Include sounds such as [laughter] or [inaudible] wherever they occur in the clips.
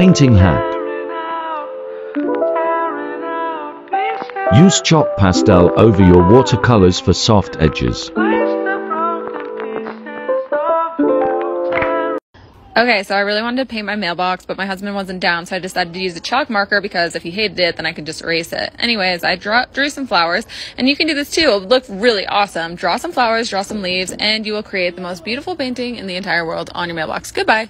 Painting hat. Use chalk pastel over your watercolors for soft edges. Okay, so I really wanted to paint my mailbox, but my husband wasn't down, so I decided to use a chalk marker because if he hated it, then I could just erase it. Anyways, I draw, drew some flowers, and you can do this too. It would look really awesome. Draw some flowers, draw some leaves, and you will create the most beautiful painting in the entire world on your mailbox. Goodbye.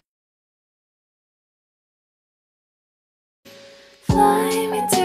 Fly me to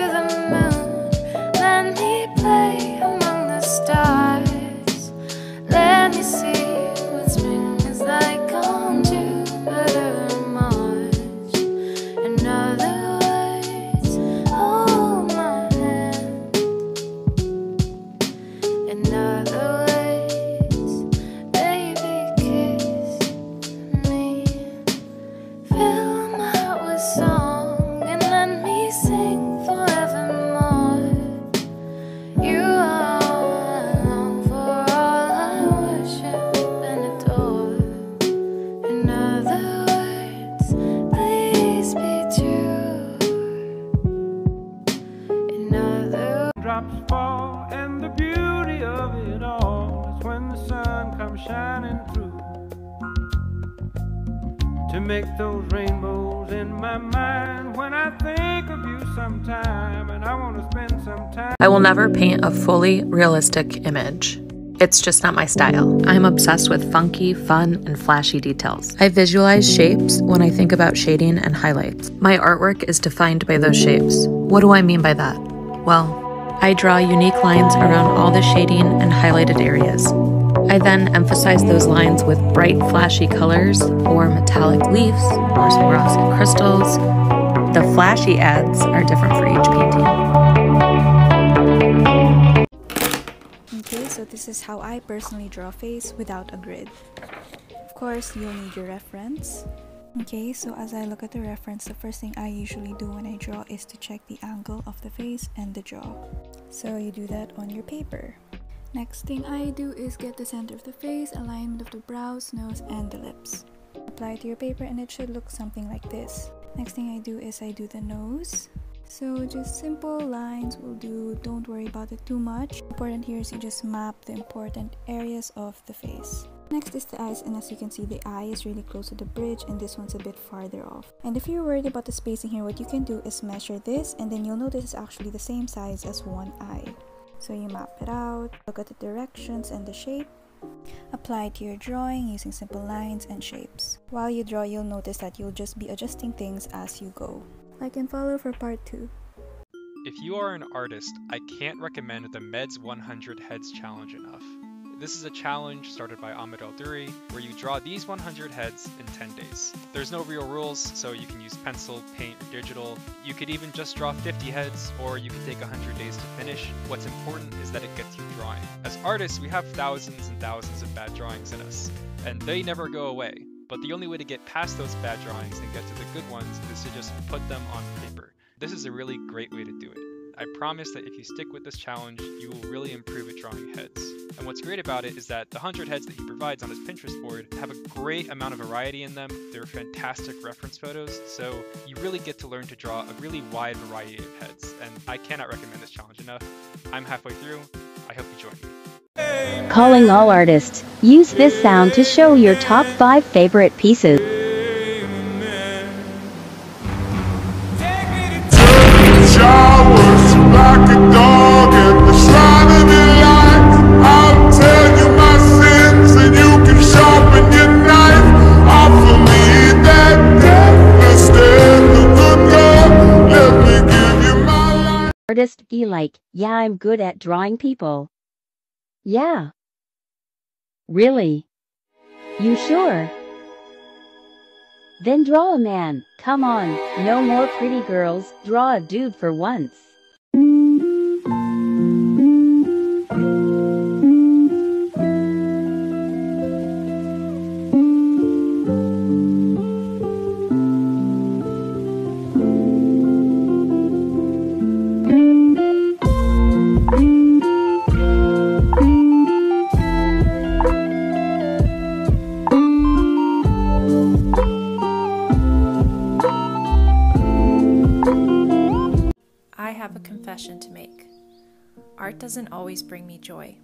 other drops fall, and the beauty of it all is when the sun comes shining through to make those rainbows in my mind when I think of you sometime, and I want to spend some time. I will never paint a fully realistic image. It's just not my style. I'm obsessed with funky, fun, and flashy details. I visualize shapes when I think about shading and highlights. My artwork is defined by those shapes. What do I mean by that? Well, I draw unique lines around all the shading and highlighted areas. I then emphasize those lines with bright, flashy colors, or metallic leaves, or Swarovski crystals. The flashy ads are different for each painting. Okay, so this is how I personally draw a face without a grid. Of course, you'll need your reference. Okay, so as I look at the reference, the first thing I usually do when I draw is to check the angle of the face and the jaw. So you do that on your paper. Next thing I do is get the center of the face, alignment of the brows, nose, and the lips. Apply to your paper and it should look something like this. Next thing I do is I do the nose. So just simple lines will do, don't worry about it too much. Important here is you just map the important areas of the face. Next is the eyes and as you can see the eye is really close to the bridge and this one's a bit farther off. And if you're worried about the spacing here, what you can do is measure this and then you'll notice it's actually the same size as one eye. So you map it out, look at the directions and the shape, Apply it to your drawing using simple lines and shapes. While you draw, you'll notice that you'll just be adjusting things as you go. Like and follow for part 2. If you are an artist, I can't recommend Ahmed's 100 Heads Challenge enough. This is a challenge started by Ahmed Aldoori, where you draw these 100 heads in 10 days. There's no real rules, so you can use pencil, paint, or digital. You could even just draw 50 heads, or you could take 100 days to finish. What's important is that it gets you drawing. As artists, we have thousands and thousands of bad drawings in us, and they never go away. But the only way to get past those bad drawings and get to the good ones is to just put them on paper. This is a really great way to do it. I promise that if you stick with this challenge, you will really improve at drawing heads. And what's great about it is that the 100 heads that he provides on his Pinterest board have a great amount of variety in them. They're fantastic reference photos, so you really get to learn to draw a really wide variety of heads. And I cannot recommend this challenge enough. I'm halfway through. I hope you join me. Calling all artists. Use this sound to show your top 5 favorite pieces. Artist be like, yeah, I'm good at drawing people. Yeah. Really? You sure? Then draw a man. Come on, no more pretty girls. Draw a dude for once. Doesn't always bring me joy.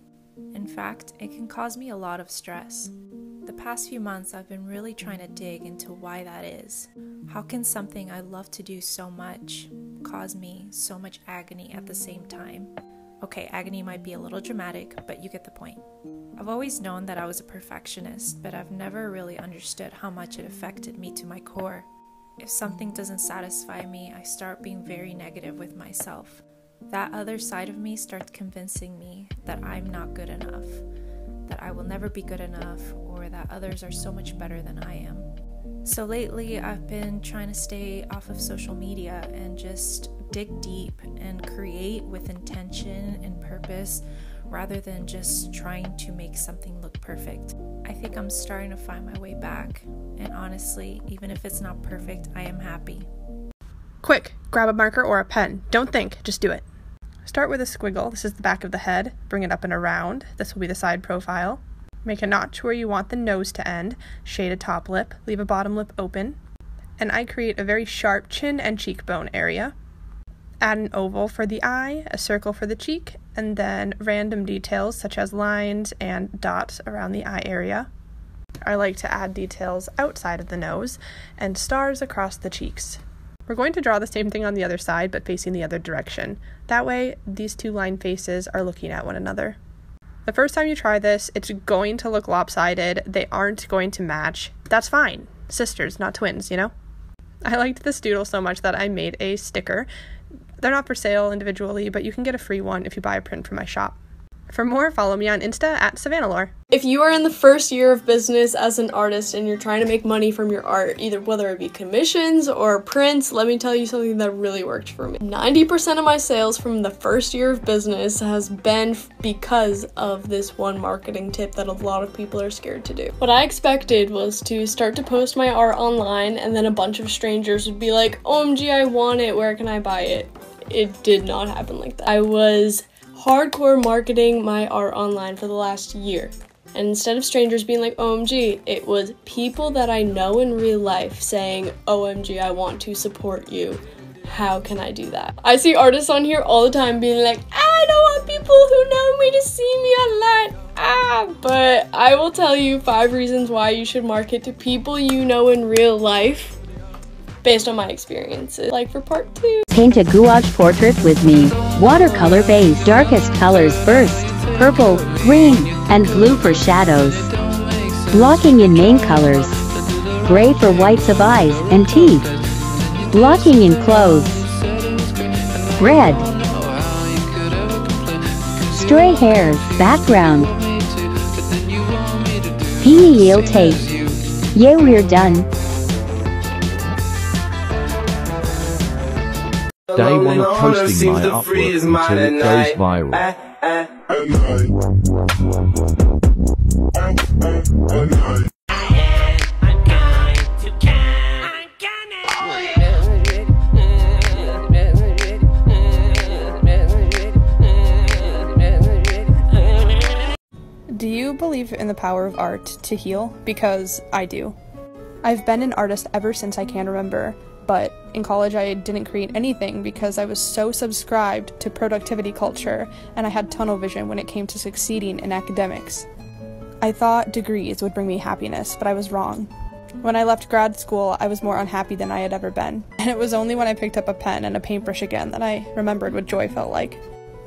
In fact, it can cause me a lot of stress. The past few months, I've been really trying to dig into why that is. How can something I love to do so much cause me so much agony at the same time? Okay, agony might be a little dramatic, but you get the point. I've always known that I was a perfectionist, but I've never really understood how much it affected me to my core. If something doesn't satisfy me, I start being very negative with myself. That other side of me starts convincing me that I'm not good enough, that I will never be good enough, or that others are so much better than I am. So lately, I've been trying to stay off of social media and just dig deep and create with intention and purpose rather than just trying to make something look perfect. I think I'm starting to find my way back, and honestly, even if it's not perfect, I am happy. Quick, grab a marker or a pen. Don't think, just do it. Start with a squiggle. This is the back of the head. Bring it up and around. This will be the side profile. Make a notch where you want the nose to end. Shade a top lip. Leave a bottom lip open. And I create a very sharp chin and cheekbone area. Add an oval for the eye, a circle for the cheek, and then random details such as lines and dots around the eye area. I like to add details outside of the nose and stars across the cheeks. We're going to draw the same thing on the other side but facing the other direction. That way, these two line faces are looking at one another. The first time you try this, it's going to look lopsided. They aren't going to match. That's fine. Sisters, not twins, you know? I liked this doodle so much that I made a sticker. They're not for sale individually, but you can get a free one if you buy a print from my shop. For more, follow me on Insta at SavannahLore. If you are in the first year of business as an artist and you're trying to make money from your art, either whether it be commissions or prints, let me tell you something that really worked for me. 90% of my sales from the first year of business has been because of this one marketing tip that a lot of people are scared to do. What I expected was to start to post my art online and then a bunch of strangers would be like, oh, OMG, I want it, where can I buy it? It did not happen like that. I was hardcore marketing my art online for the last year. And instead of strangers being like, OMG, it was people that I know in real life saying, OMG, I want to support you. How can I do that? I see artists on here all the time being like, I don't want people who know me to see me online. Ah, but I will tell you five reasons why you should market to people you know in real life based on my experiences. Like for part two. Paint a gouache portrait with me. Watercolor base darkest colors first. Purple, green, and blue for shadows. Blocking in main colors. Gray for whites of eyes and teeth. Blocking in clothes. Red. Stray hairs, background. Penial tape. Yeah, we're done. Day one of posting my artwork until it goes viral. Do you believe in the power of art to heal? Because I do. I've been an artist ever since I can remember, but in college I didn't create anything because I was so subscribed to productivity culture and I had tunnel vision when it came to succeeding in academics. I thought degrees would bring me happiness, but I was wrong. When I left grad school, I was more unhappy than I had ever been, [laughs] and it was only when I picked up a pen and a paintbrush again that I remembered what joy felt like.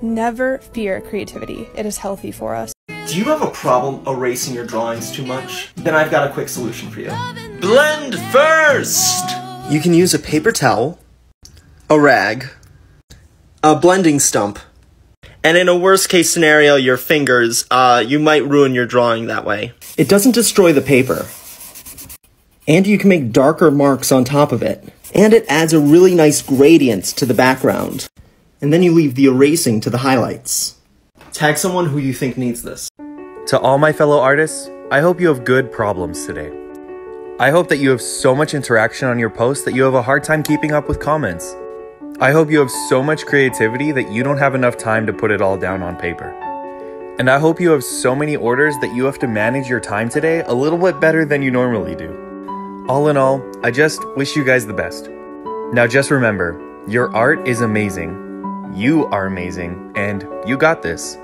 Never fear creativity, it is healthy for us. Do you have a problem erasing your drawings too much? Then I've got a quick solution for you. Blend first! You can use a paper towel, a rag, a blending stump, and in a worst case scenario, your fingers, uh, you might ruin your drawing that way. It doesn't destroy the paper. And you can make darker marks on top of it. And it adds a really nice gradient to the background. And then you leave the erasing to the highlights. Tag someone who you think needs this. To all my fellow artists, I hope you have good problems today. I hope that you have so much interaction on your posts that you have a hard time keeping up with comments. I hope you have so much creativity that you don't have enough time to put it all down on paper. And I hope you have so many orders that you have to manage your time today a little bit better than you normally do. All in all, I just wish you guys the best. Now just remember, your art is amazing. You are amazing, and you got this.